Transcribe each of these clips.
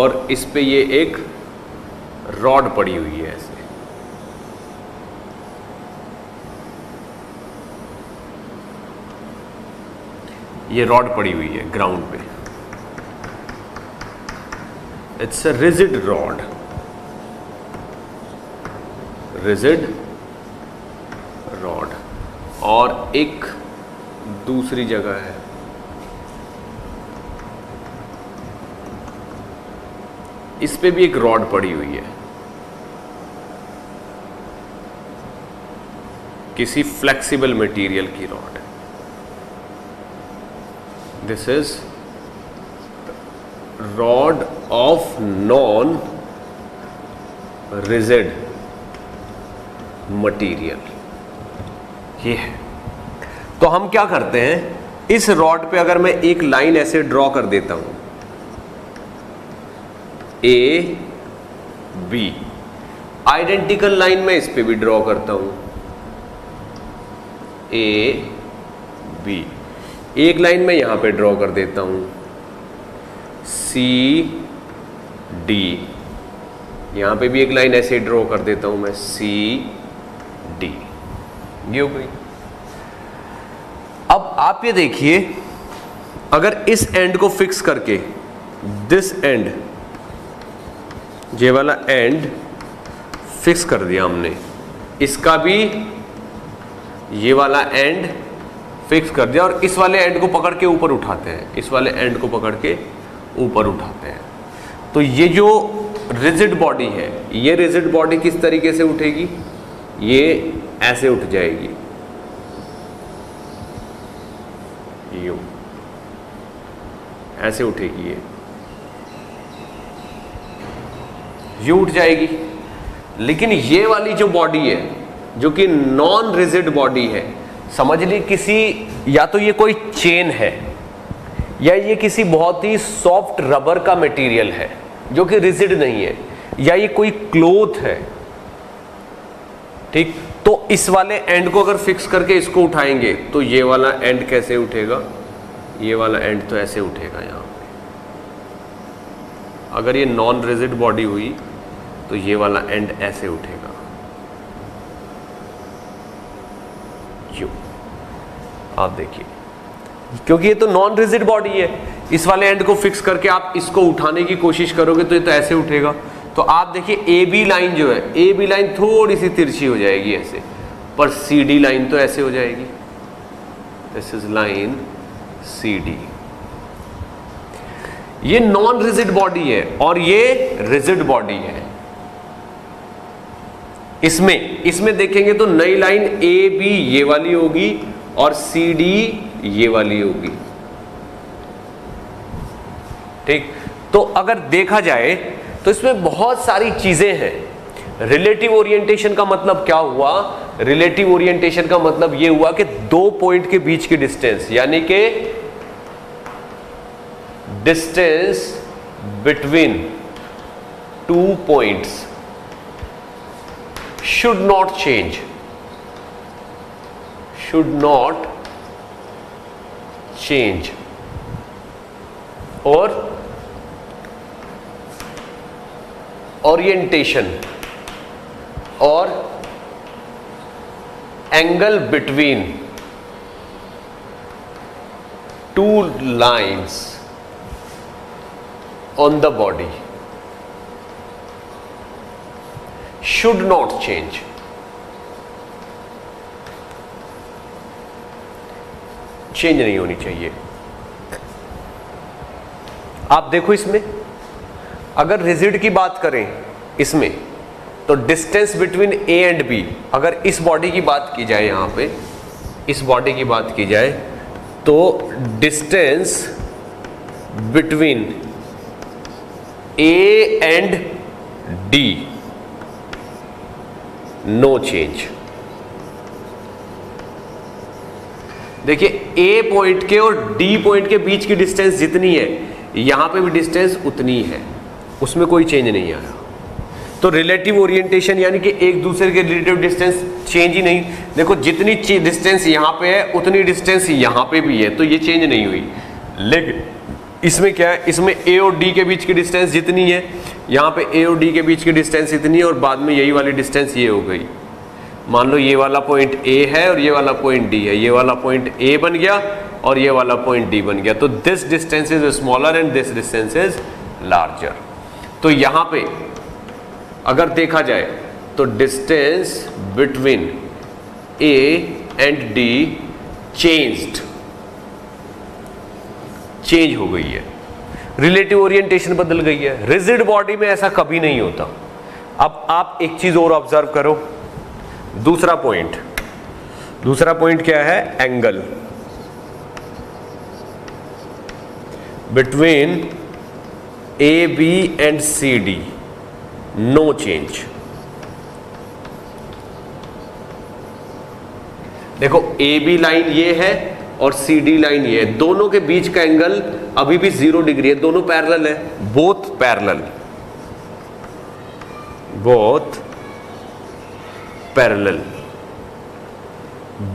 और इस पे ये एक रॉड पड़ी हुई है ऐसे। ये रॉड पड़ी हुई है ग्राउंड पे। It's a rigid rod rigid rod और एक दूसरी जगह है। इस पे भी एक रॉड पड़ी हुई है। किसी फ्लेक्सिबल मटेरियल की rod this is rod of non rigid material ये है। तो हम क्या करते हैं? इस रॉड पे अगर मैं एक लाइन ऐसे ड्रॉ कर देता हूँ ए बी आइडेंटिकल लाइन में इस पे भी ड्रॉ करता हूँ। ए बी एक लाइन में यहाँ पे ड्रॉ कर देता हूँ। सी डी यहाँ पे भी एक लाइन ऐसे ड्रॉ कर देता हूँ मैं। सी डी ये हो गई। अब आप ये देखिए, अगर इस एंड को फिक्स करके दिस एंड ये वाला एंड फिक्स कर दिया हमने। इसका भी ये वाला एंड फिक्स कर दिया और इस वाले एंड को पकड़ के ऊपर उठाते हैं। इस वाले एंड को पकड़ के ऊपर उठाते हैं। तो ये जो रिजिड बॉडी है, ये रिजिड बॉडी किस तरीके से उठेगी? ये ऐसे उठ जाएगी। यू ऐसे उठेगी ये। ये उठ जाएगी। लेकिन ये वाली जो बॉडी है, जो कि नॉन रिजिड बॉडी है, समझ ली किसी, या तो ये कोई चेन है, या ये किसी बहुत ही सॉफ्ट रबर का मटेरियल है, जो कि रिजिड नहीं है, या ये कोई क्लोथ है। ठीक? तो इस वाले एंड को अगर फिक्स करके इसको उठाएँगे तो ये वाला एंड कैसे उठेगा? ये वाला एंड तो ऐसे उठेगा यहाँ पे। अगर ये नॉन रिजिड बॉडी हुई तो ये वाला एंड ऐसे उठेगा। यू। आप देखिए। क्योंकि ये तो नॉन रिजिड बॉडी है। इस वाले एंड को फिक्स करके आप इसको उठाने की कोशिश करोगे तो ये तो ऐसे उठेगा। तो आप देखिए ए बी लाइन जो है ए बी लाइन थोड़ी सी तिरछी हो जाएगी ऐसे। पर सी डी लाइन तो ऐसे हो जाएगी। This is line C D ये नॉन रिजिड बॉडी है और ये रिजिड बॉडी है। इसमें इसमें देखेंगे तो नई लाइन ए बी ये वाली होगी और सी डी ये वाली होगी। ठीक? तो अगर देखा जाए तो इसमें बहुत सारी चीज़ें हैं। रिलेटिव ओरिएंटेशन का मतलब क्या हुआ? रिलेटिव ओरिएंटेशन का मतलब यह हुआ कि दो पॉइंट के बीच की डिस्टेंस यानी कि distance between two points should not change should not change or orientation or angle between two lines on the body should not change. Change नहीं होनी चाहिए आप देखो इसमें, अगर रिजिड की बात करें इसमें तो distance between A and B अगर इस बॉडी की बात की जाए यहाँ पे, इस बॉडी की बात की जाए तो distance between A and D no change देखिए ए पॉइंट के और डी पॉइंट के बीच की डिस्टेंस जितनी है, यहाँ पे भी डिस्टेंस उतनी है। उसमें कोई चेंज नहीं आया। तो रिलेटिव ओरिएंटेशन यानी कि एक दूसरे के रिलेटिव डिस्टेंस चेंज ही नहीं। देखो, जितनी डिस्टेंस यहाँ पे है, उतनी डिस्टेंस यहाँ पे भी है तो ये चेंज नहीं हुई। लेकिन इसमें क्या है? इसमें ए और डी के बीच की डिस्टेंस जितनी है, यहाँ पे ए और डी के बीच की डिस्टेंस इतनी है और बाद में यही वाली डिस्टेंस ये हो गई। मान लो ये वाला पॉइंट ए है और ये वाला पॉइंट डी है। ये वाला पॉइंट ए बन गया और ये वाला पॉइंट डी बन गया। तो this distance is smaller and this distance is larger तो यहाँ पे अगर देखा जाए तो distance between A and D changed change हो गई है। रिलेटिव ओरिएंटेशन बदल गई है। रिजिड बॉडी में ऐसा कभी नहीं होता। अब आप एक चीज़ और ऑब्ज़र्व करो। दूसरा पॉइंट दूसरा पॉइंट क्या है? Angle between A B and C D no change देखो ए बी लाइन ये है और सी डी लाइन ये दोनों के बीच का एंगल अभी भी ज़ीरो डिग्री है। दोनों पैरेलल है। Both parallel both parallel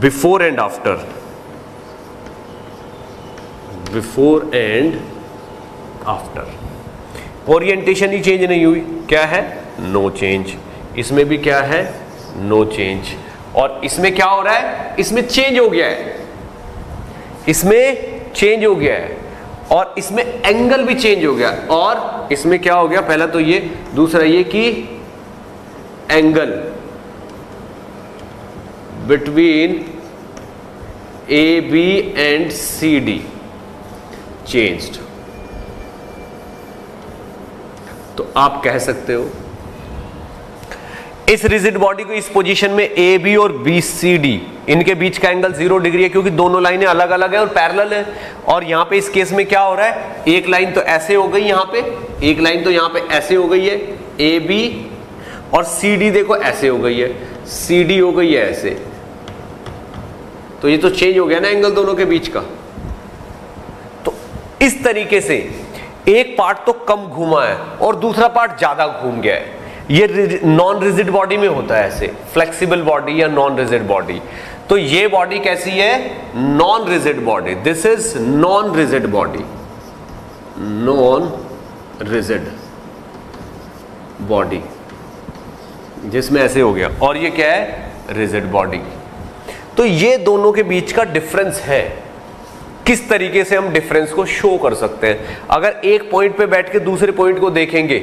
before and after before and after orientation he change नहीं हुई। क्या है? नो no चेंज इसमें भी क्या है? नो no चेंज और इसमें क्या हो रहा है? इसमें चेंज हो गया है। इसमें चेंज हो गया है और इसमें एंगल भी चेंज हो गया और इसमें क्या हो गया? पहला तो ये, दूसरा ये कि angle between A B and C D changed तो आप कह सकते हो इस रिजिड बॉडी को इस पोजीशन में ए बी और बी सी डी इनके बीच का एंगल ज़ीरो डिग्री है, क्योंकि दोनों लाइनें अलग अलग है और पैरेलल है। और यहाँ पे इस केस में क्या हो रहा है? एक लाइन तो ऐसे हो गई यहाँ पे, एक लाइन तो यहाँ पे ऐसे हो गई है ए बी और सी डी देखो ऐसे हो गई है सी डी हो गई है ऐसे। तो ये तो चेंज हो गया ना एंगल दोनों के बीच का। तो इस तरीके से एक पार्ट तो कम घूमा है और दूसरा पार्ट ज़्यादा घूम गया है। ये नॉन रिजिड बॉडी में होता है ऐसे फ्लेक्सिबल बॉडी या नॉन रिजिड बॉडी तो ये बॉडी कैसी है? Non rigid body this is non rigid body non rigid body जिसमें ऐसे हो गया। और ये क्या है? रिजिड बॉडी तो ये दोनों के बीच का डिफरेंस है। किस तरीके से हम डिफरेंस को शो कर सकते हैं? अगर एक पॉइंट पे बैठ के दूसरे पॉइंट को देखेंगे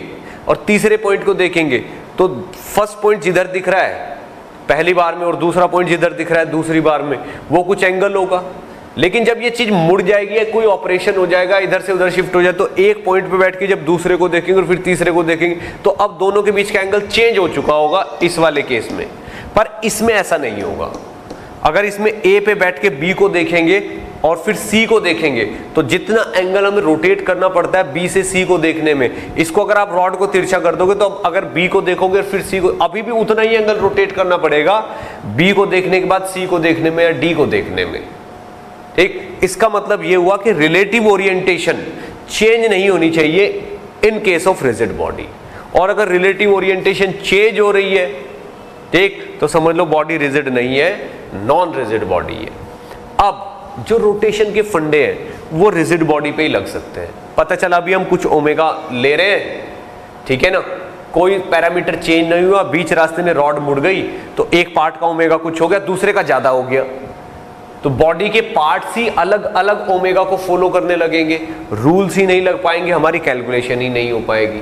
और तीसरे पॉइंट को देखेंगे तो फ़र्स्ट पॉइंट जिधर दिख रहा है, पहली बार में और दूसरा पॉइंट जिधर दिख रहा है, दूसरी बार में, वो कुछ एंगल होगा। लेकिन जब ये चीज़ मुड़ जाएगी या कोई ऑपरेशन हो जाएगा, इधर से उधर शिफ्ट हो जाए तो एक पॉइंट पे बैठ के जब दूसरे को देखेंगे और फिर तीसरे को देखेंगे तो अब दोनों के बीच का एंगल चेंज हो चुका होगा इस वाले केस में। पर इसमें ऐसा नहीं होगा। अगर इसमें ए पे बैठ के बी को देखेंगे और फिर सी को देखेंगे। तो जितना एंगल हमें रोटेट करना पड़ता है बी से सी को देखने में, इसको अगर आप रॉड को तिरछा कर दोगे तो अगर बी को देखोगे फिर सी को, अभी भी उतना ही एंगल रोटेट करना पड़ेगा। बी को देखने के बाद सी को देखने में या डी को देखने में। ठीक? इसका मतलब यह हुआ कि रिलेटिव ओरिएंटेशन चेंज नहीं होनी चाहिए in case of rigid body और अगर रिलेटिव ओरिएंटेशन चेंज हो रही है, ठीक? तो समझ लो बॉडी रिजिड नहीं है नॉन रिजिड बॉडी है। अब जो रोटेशन के फंडे हैं, वो रिजिड बॉडी पे ही लग सकते हैं। पता चला अभी हम कुछ ओमेगा ले रहे हैं, ठीक है ना? कोई पैरामीटर चेंज नहीं हुआ, बीच रास्ते में रॉड मुड़ गई तो एक पार्ट का ओमेगा कुछ हो गया, दूसरे का ज़्यादा हो गया। तो बॉडी के पार्ट्स ही अलग अलग ओमेगा को फॉलो करने लगेंगे। रूल्स ही नहीं लग पाएँगे, हमारी कैलकुलेशन ही नहीं हो पाएगी।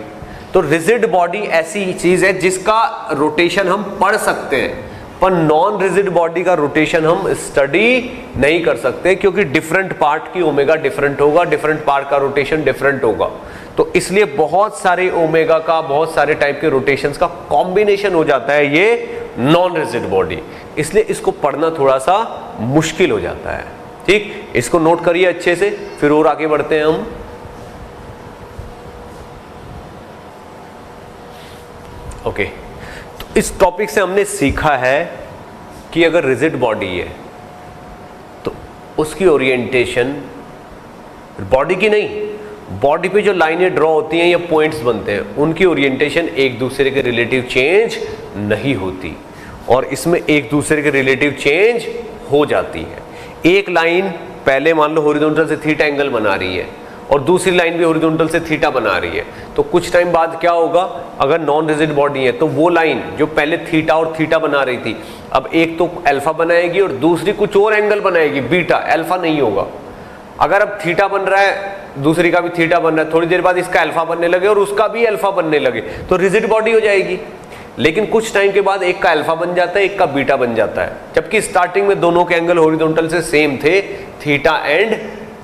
तो रिजिड बॉडी ऐसी चीज़ है जिसका रोटेशन हम पढ़ सकते हैं। पर नॉन रिजिड बॉडी का रोटेशन हम स्टडी नहीं कर सकते, क्योंकि डिफरेंट पार्ट की ओमेगा डिफरेंट होगा डिफरेंट पार्ट का रोटेशन डिफरेंट होगा। तो इसलिए बहुत सारे ओमेगा का, बहुत सारे टाइप के रोटेशंस का कॉम्बिनेशन हो जाता है ये नॉन रिजिड बॉडी इसलिए इसको पढ़ना थोड़ा सा मुश्किल हो जाता है। ठीक? इसको नोट करिए अच्छे से, फिर और आगे बढ़ते हैं हम। Okay okay. इस टॉपिक से हमने सीखा है कि अगर रिजिड बॉडी है तो उसकी ओरिएंटेशन बॉडी की नहीं बॉडी पे जो लाइनें ड्रॉ होती हैं या पॉइंट्स बनते हैं, उनकी ओरिएंटेशन एक दूसरे के रिलेटिव चेंज नहीं होती और इसमें एक दूसरे के रिलेटिव चेंज हो जाती है। एक लाइन पहले मान लो हॉरिजॉन्टल से थीटा एंगल बना रही है और दूसरी लाइन भी हॉरिजॉन्टल से थीटा बना रही है। तो कुछ टाइम बाद क्या होगा? अगर नॉन रिजिड बॉडी है तो वो लाइन जो पहले थीटा और थीटा बना रही थी, अब एक तो अल्फ़ा बनाएगी और दूसरी कुछ और एंगल बनाएगी बीटा अल्फ़ा नहीं होगा। अगर अब थीटा बन रहा है, दूसरी का भी थीटा बन रहा है, थोड़ी देर बाद इसका अल्फ़ा बनने लगे और उसका भी अल्फ़ा बनने लगे तो रिजिड बॉडी हो जाएगी। लेकिन कुछ टाइम के बाद एक का अल्फ़ा बन जाता है, एक का बीटा बन जाता है। जबकि स्टार्टिंग में दोनों के एंगल हॉरिजॉन्टल से सेम थे थीटा एंड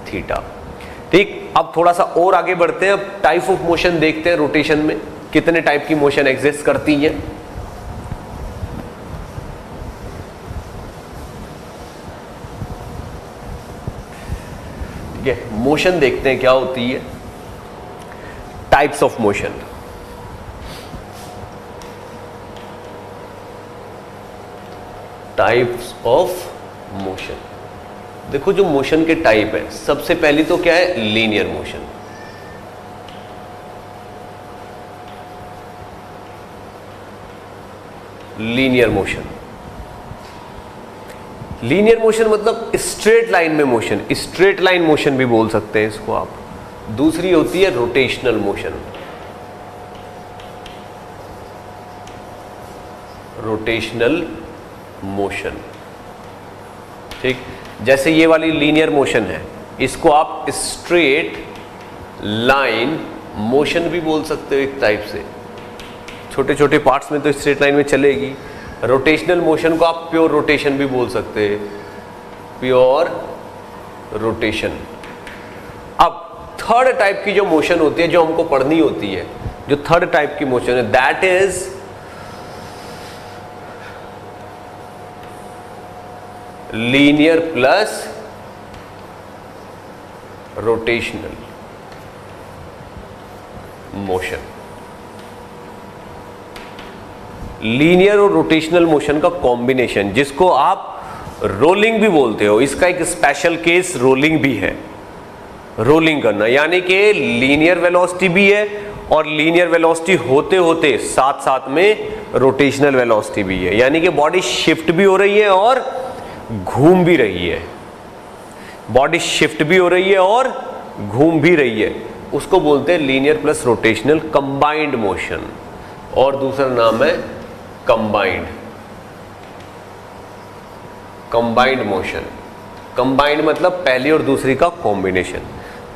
थीटा ठीक, अब थोड़ा सा और आगे बढ़ते हैं, अब टाइप ऑफ़ मोशन देखते हैं रोटेशन में, कितने टाइप की मोशन एग्जिस्ट करती है। ठीक है मोशन देखते हैं क्या होती है। Types of motion types of motion देखो जो मोशन के टाइप है, सबसे पहली तो क्या है? Linear motion linear motion linear motion मतलब स्ट्रेट लाइन में मोशन स्ट्रेट लाइन मोशन भी बोल सकते हैं इसको आप. दूसरी होती है रोटेशनल मोशन रोटेशनल मोशन ठीक? जैसे ये वाली लीनियर मोशन है, इसको आप स्ट्रेट लाइन मोशन भी बोल सकते हो एक टाइप से। छोटे छोटे पार्ट्स में तो स्ट्रेट लाइन में चलेगी। रोटेशनल मोशन को आप प्योर रोटेशन भी बोल सकते हैं। प्योर रोटेशन अब थर्ड टाइप की जो मोशन होती है, जो हमको पढ़नी होती है, जो थर्ड टाइप की मोशन है that is linear plus rotational motion linear और रोटेशनल मोशन का कॉम्बिनेशन जिसको आप रोलिंग भी बोलते हो, इसका एक स्पेशल केस रोलिंग भी है। रोलिंग करना, यानी कि लीनियर वेलोसिटी भी है और लीनियर वेलोसिटी होते होते साथ साथ में रोटेशनल वेलोसिटी भी है। यानी कि बॉडी शिफ्ट भी हो रही है और घूम भी रही है। बॉडी शिफ्ट भी हो रही है और घूम भी रही है। उसको बोलते हैं linear plus rotational combined motion और दूसरा नाम है कंबाइंड कंबाइंड मोशन कंबाइंड मतलब पहली और दूसरी का कॉम्बिनेशन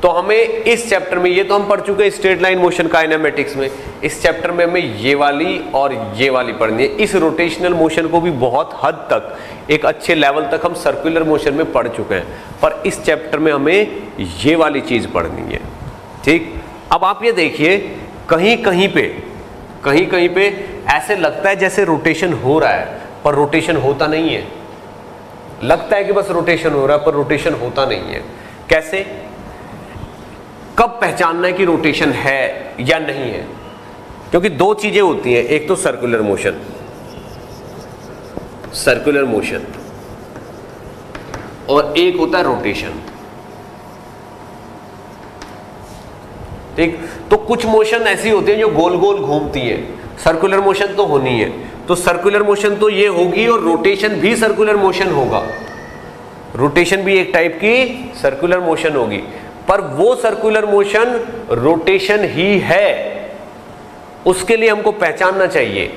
तो हमें इस चैप्टर में, ये तो हम पढ़ चुके हैं स्ट्रेट लाइन मोशन काइनेमेटिक्स में। इस चैप्टर में हमें ये वाली और ये वाली पढ़नी है। इस रोटेशनल मोशन को भी बहुत हद तक, एक अच्छे लेवल तक हम सर्कुलर मोशन में पढ़ चुके हैं। पर इस चैप्टर में हमें ये वाली चीज़ पढ़नी है। ठीक? अब आप ये देखिए, कहीं कहीं पे, कहीं कहीं पे ऐसे लगता है जैसे रोटेशन हो रहा है, पर रोटेशन होता नहीं है। लगता है कि बस रोटेशन हो रहा है, पर रोटेशन होता नहीं है। कैसे? कब पहचानना है कि रोटेशन है या नहीं है? क्योंकि दो चीज़ें होती हैं, एक तो सर्कुलर मोशन सर्कुलर मोशन और एक होता है रोटेशन ठीक? तो कुछ मोशन ऐसी होती है जो गोल गोल घूमती है। सर्कुलर मोशन तो होनी है। तो सर्कुलर मोशन तो ये होगी और रोटेशन भी सर्कुलर मोशन होगा। रोटेशन भी एक टाइप की सर्कुलर मोशन होगी। पर वो सर्कुलर मोशन रोटेशन ही है। उसके लिए हमको पहचानना चाहिए।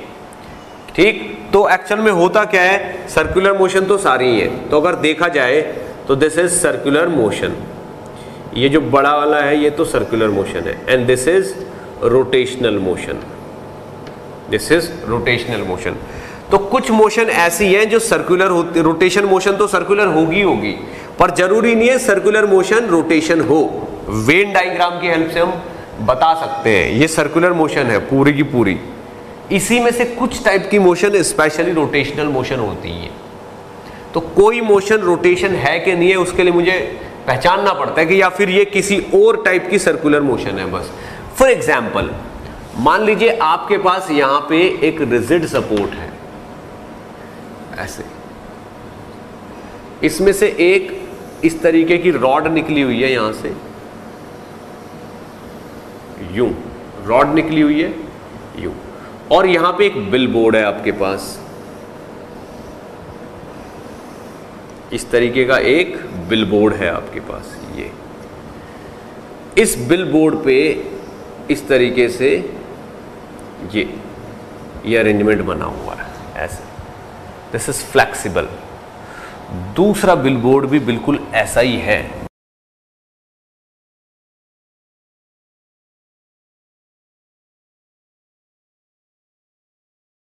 ठीक? तो एक्चुअल में होता क्या है? सर्कुलर मोशन तो सारी ही। है तो अगर देखा जाए तो दिस इज़ सर्कुलर मोशन ये जो बड़ा वाला है, ये तो सर्कुलर मोशन है। And this is rotational motion this is rotational motion तो कुछ मोशन ऐसी हैं जो सर्कुलर होती रोटेशन मोशन तो सर्कुलर होगी होगी। पर ज़रूरी नहीं है सर्कुलर मोशन रोटेशन हो। वेन डायग्राम की हेल्प से हम बता सकते हैं। ये सर्कुलर मोशन है, पूरी की पूरी। इसी में से कुछ टाइप की मोशन स्पेशली रोटेशनल मोशन होती है। तो कोई मोशन रोटेशन है कि नहीं है, उसके लिए मुझे पहचानना पड़ता है कि या फिर ये किसी और टाइप की सर्कुलर मोशन है बस। फॉर एग्ज़ाम्पल मान लीजिए आपके पास यहाँ पे एक रिजिड सपोर्ट है। ऐसे। इसमें से एक इस तरीके की रॉड निकली हुई है यहाँ से। यूँ रॉड निकली हुई है, यूँ। और यहाँ पे एक बिल बोर्ड है आपके पास। इस तरीके का एक बिल बोर्ड है आपके पास, ये। इस बिल बोर्ड पे इस तरीके से ये ये अरेंजमेंट बना हुआ है, ऐसे। दिस इज़ फ्लेक्सिबल दूसरा बिलबोर्ड भी बिल्कुल ऐसा ही है।